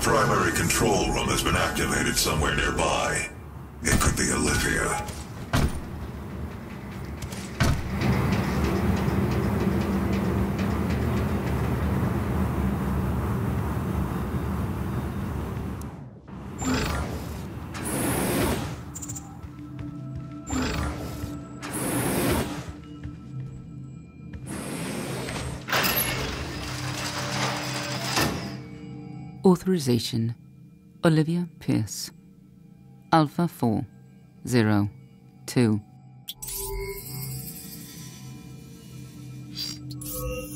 primary control room has been activated somewhere nearby. It could be Olivia. Authorization Olivia Pierce. Alpha 4 0 2.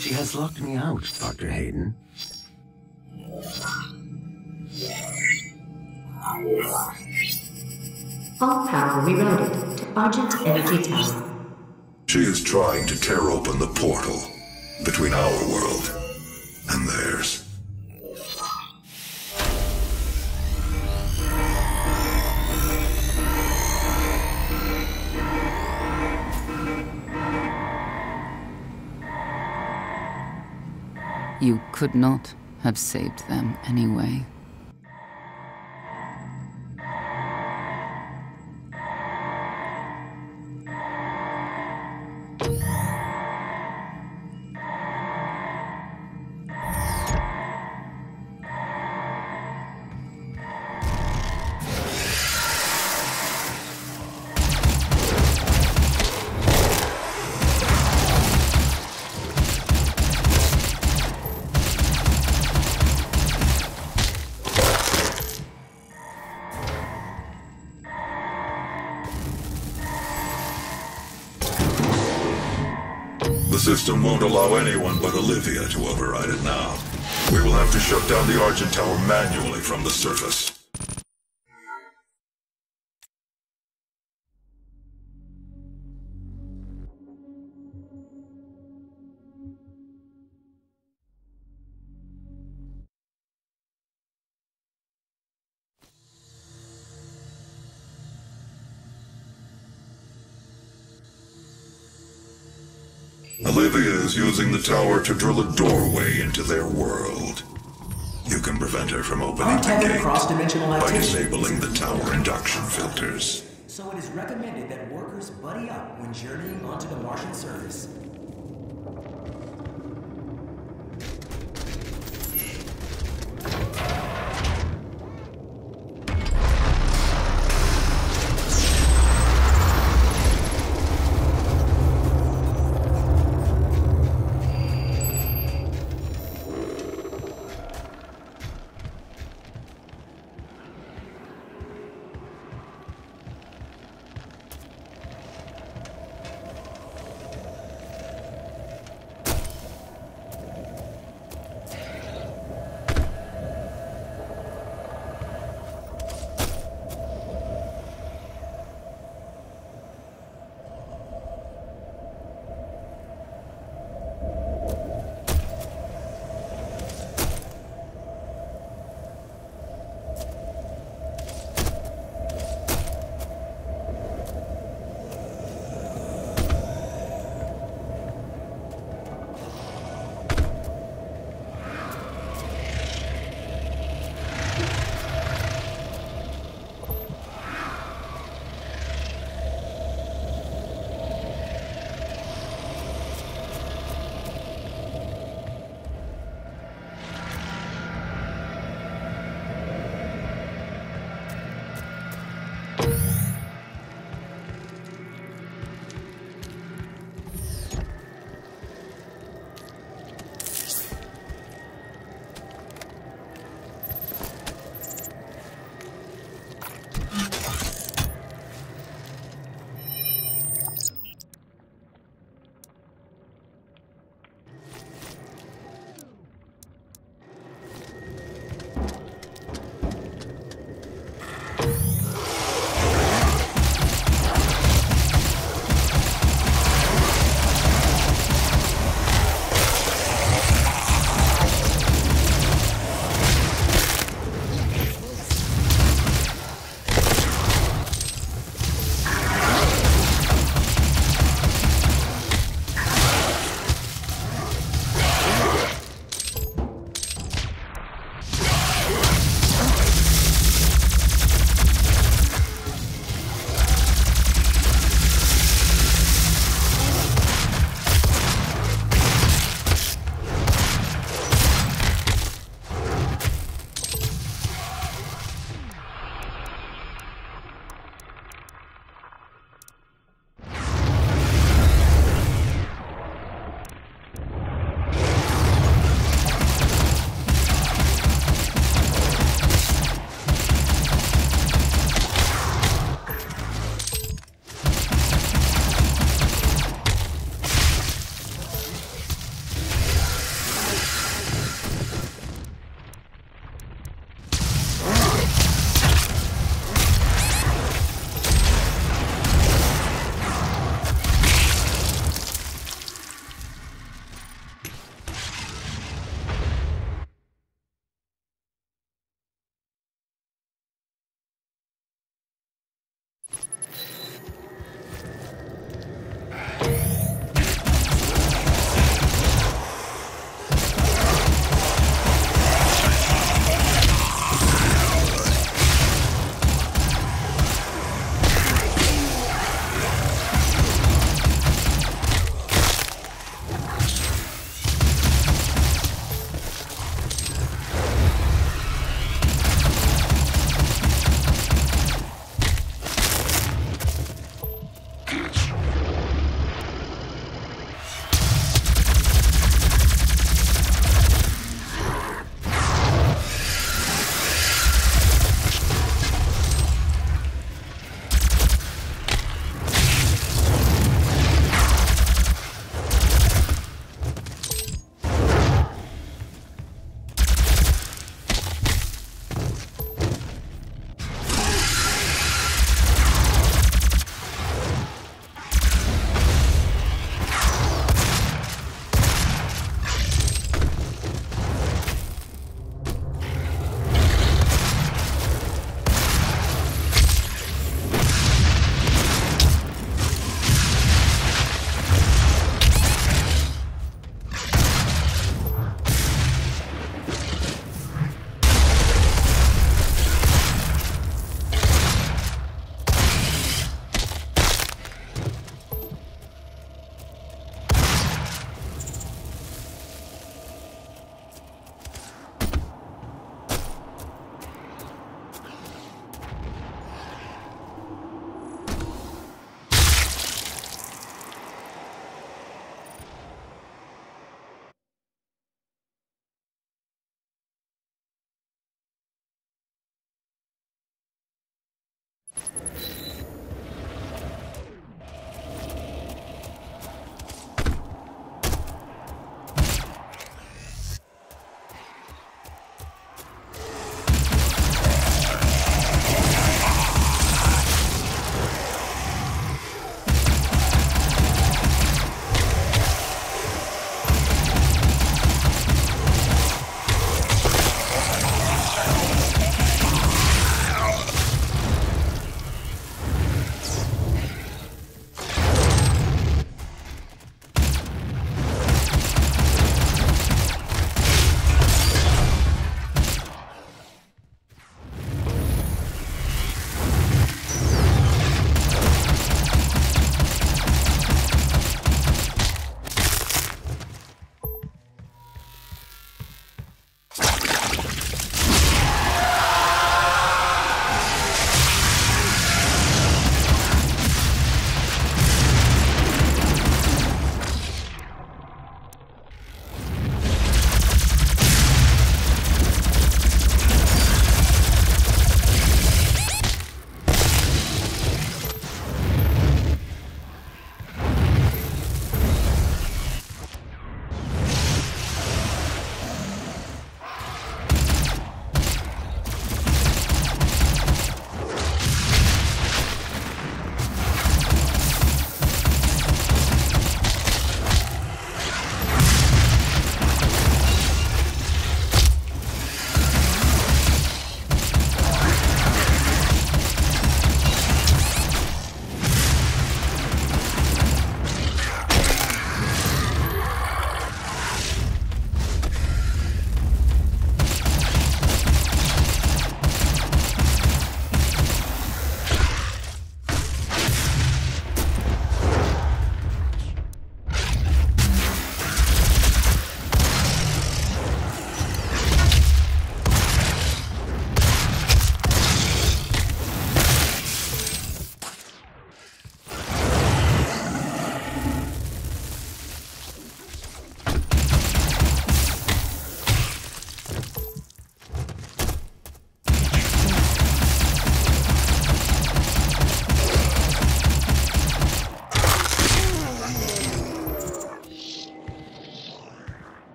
She has locked me out, Dr. Hayden. All power rerouted to Argent Energy Tower. She is trying to tear open the portal between our world You could not have saved them anyway. System won't allow anyone but Olivia to override it now. We will have to shut down the Argent Tower manually from the surface. Olivia is using the tower to drill a doorway into their world. You can prevent her from opening the gate by disabling the tower induction filters. So it is recommended that workers buddy up when journeying onto the Martian surface.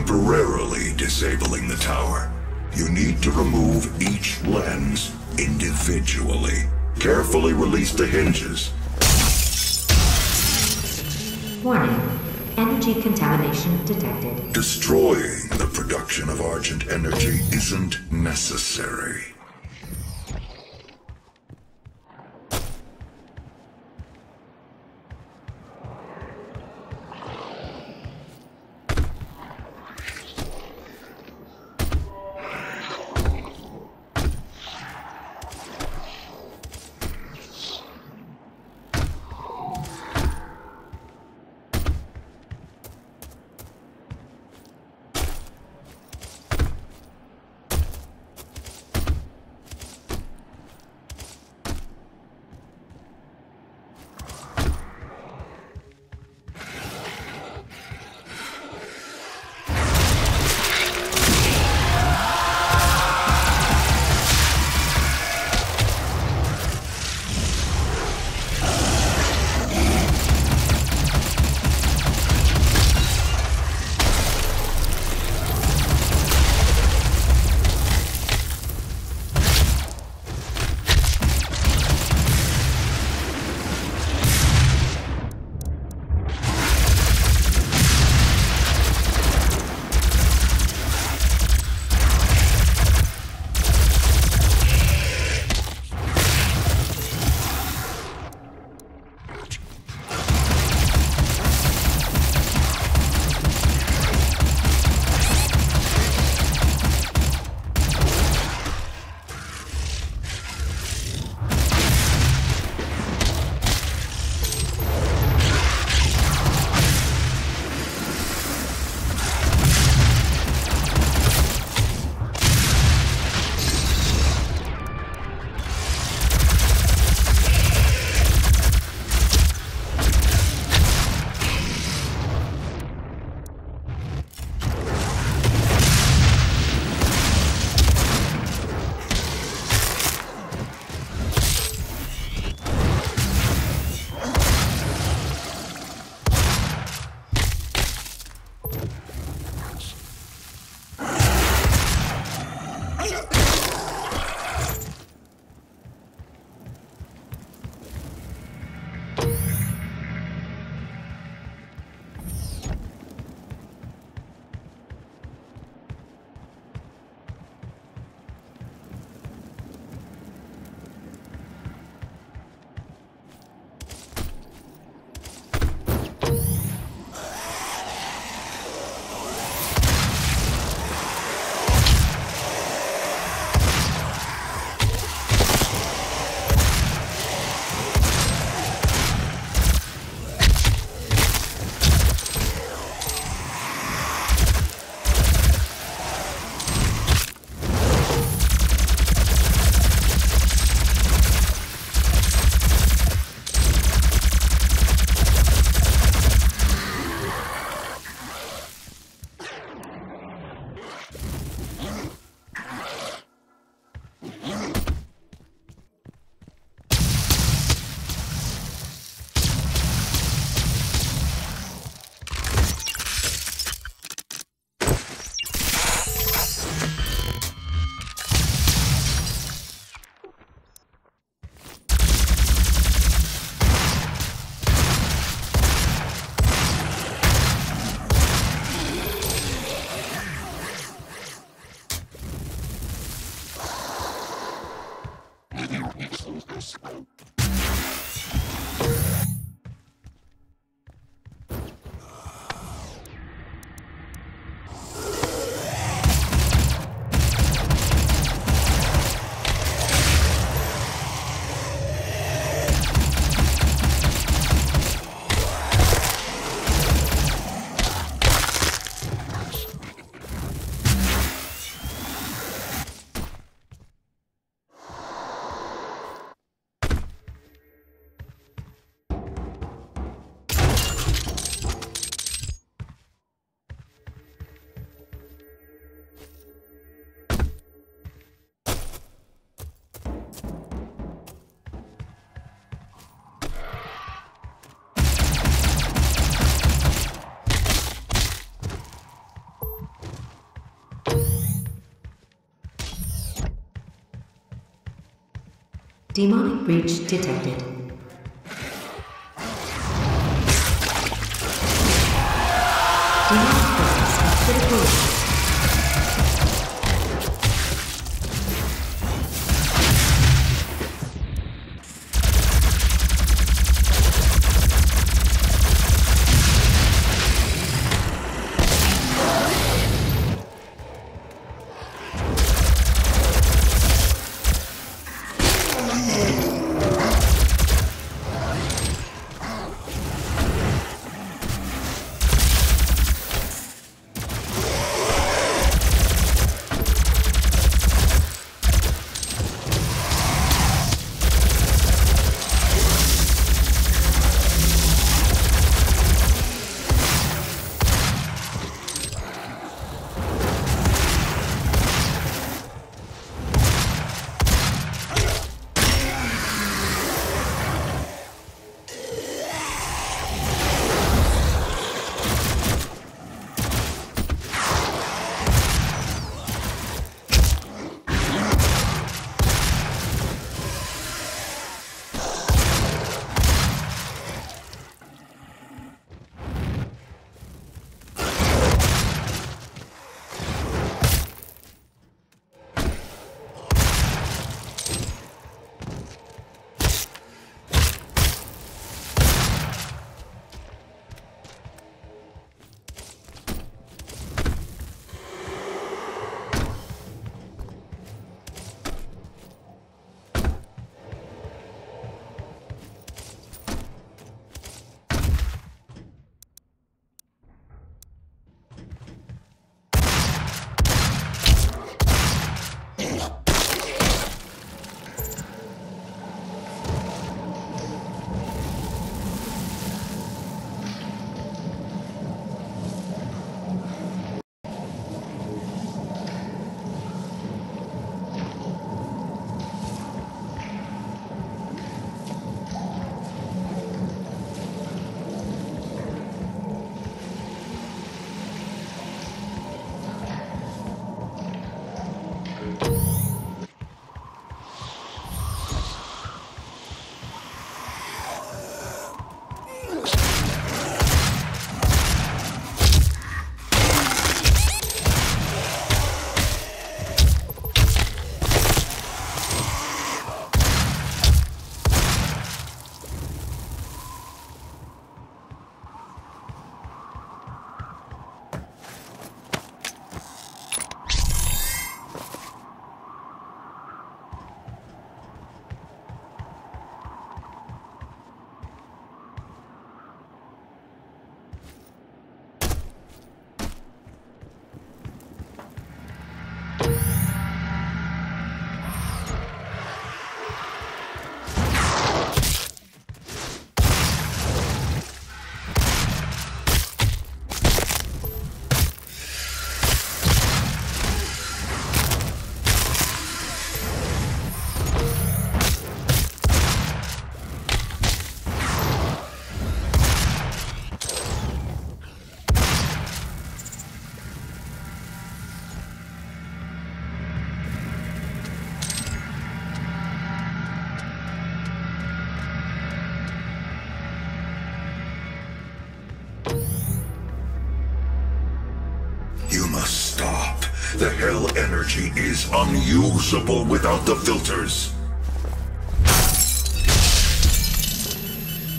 Temporarily disabling the tower. You need to remove each lens individually. Carefully release the hinges. Warning. Energy contamination detected. Destroying the production of Argent energy isn't necessary. Demonic breach detected. Unusable without the filters.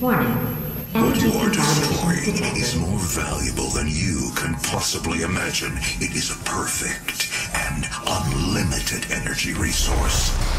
Warning. What Energy you are destroying is more valuable than you can possibly imagine. It is a perfect and unlimited energy resource.